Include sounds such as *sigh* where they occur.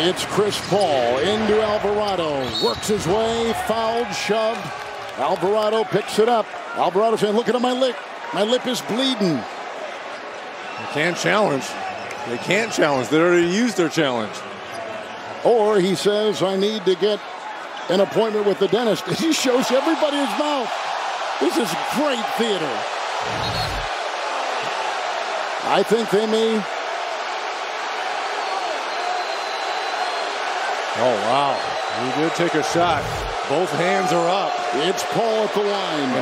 It's Chris Paul into Alvarado. Works his way, fouled, shoved. Alvarado picks it up. Alvarado saying, look at my lip. My lip is bleeding. They can't challenge. They can't challenge. They already used their challenge. Or he says, I need to get an appointment with the dentist. *laughs* He shows everybody his mouth. This is great theater. I think they may. Oh, wow. He did take a shot. Both hands are up. It's Paul at the line.